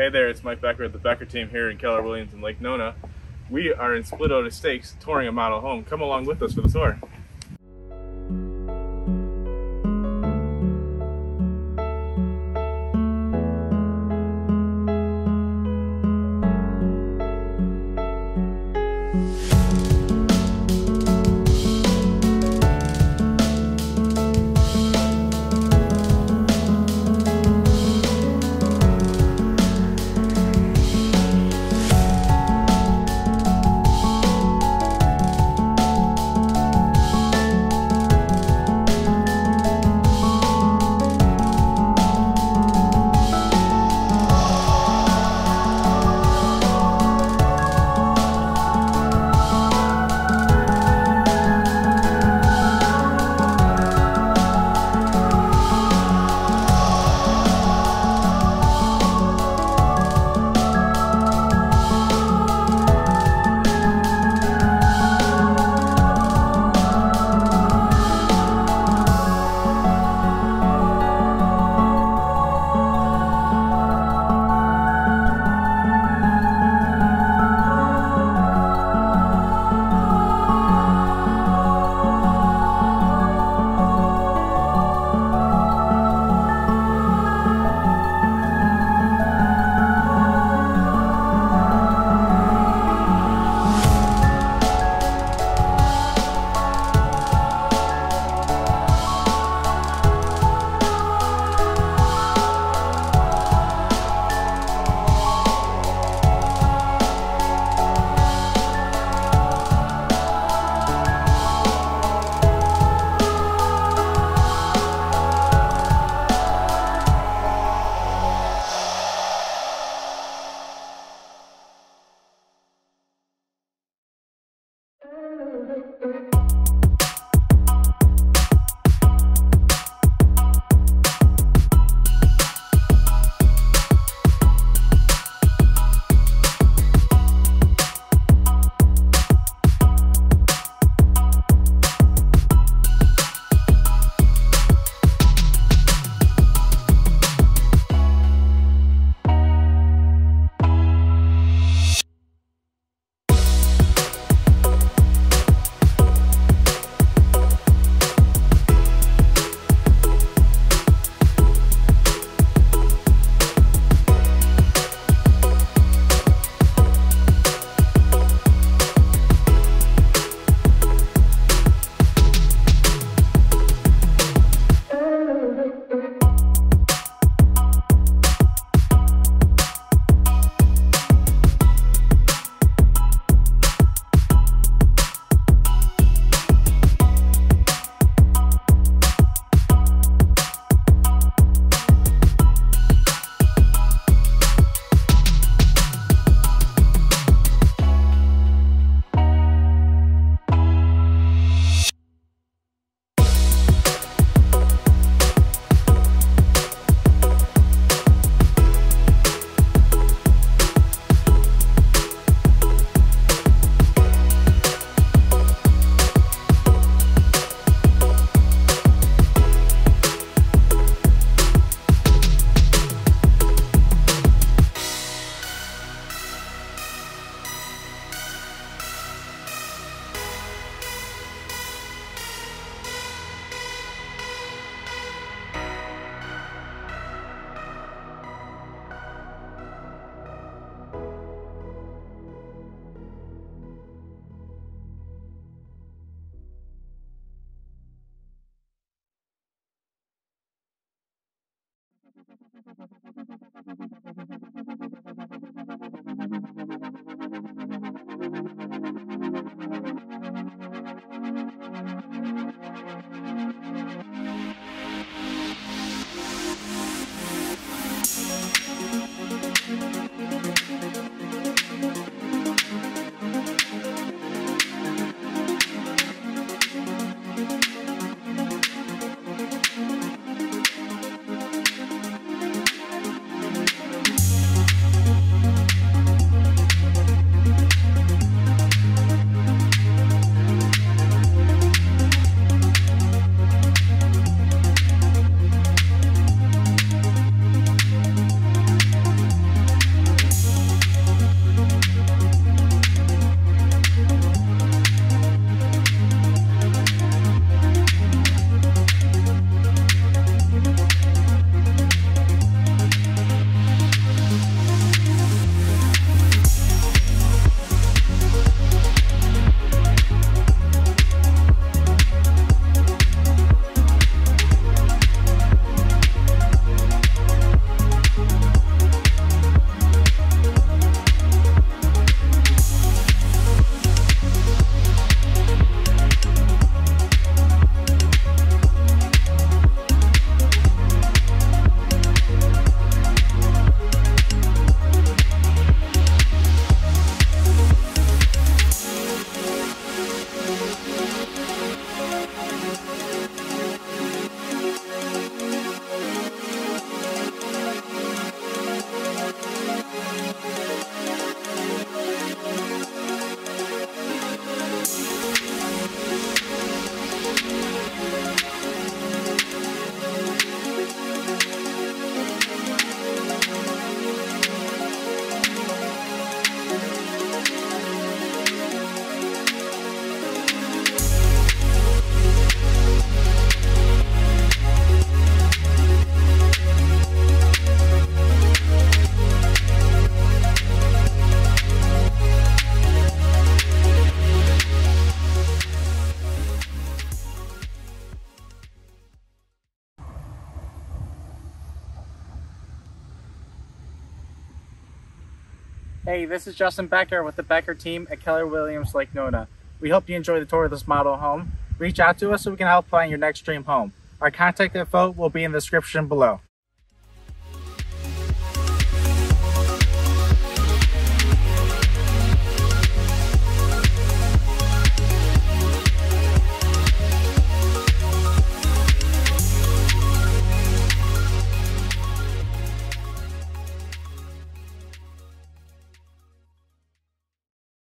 Hey there, it's Mike Becker with the Becker team here in Keller Williams and Lake Nona. We are in Split Oak Estates touring a model home. Come along with us for the tour. Hey, this is Justin Becker with the Becker team at Keller Williams Lake Nona. We hope you enjoy the tour of this model home. Reach out to us so we can help find your next dream home. Our contact info will be in the description below.